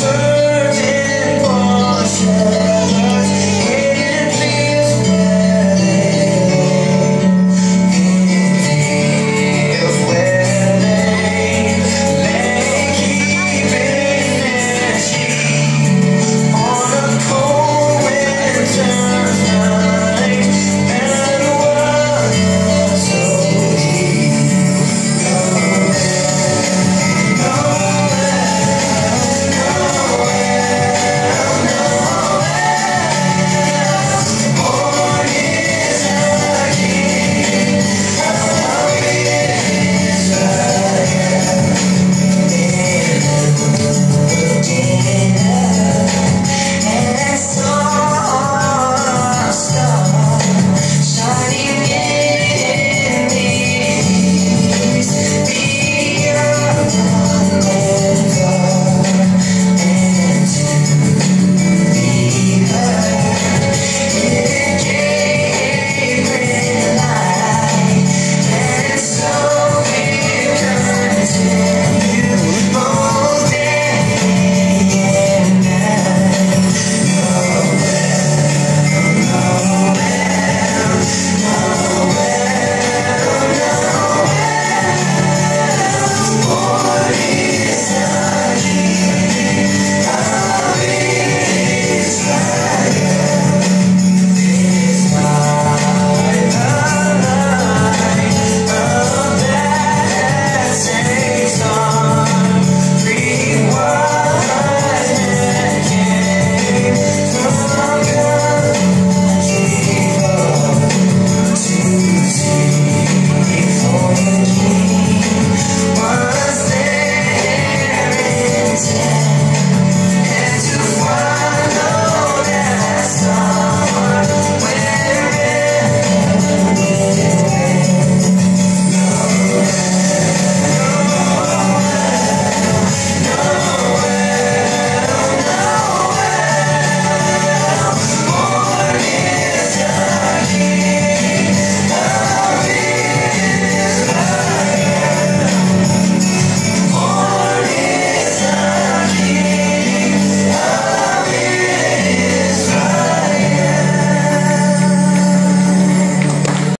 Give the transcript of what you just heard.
was.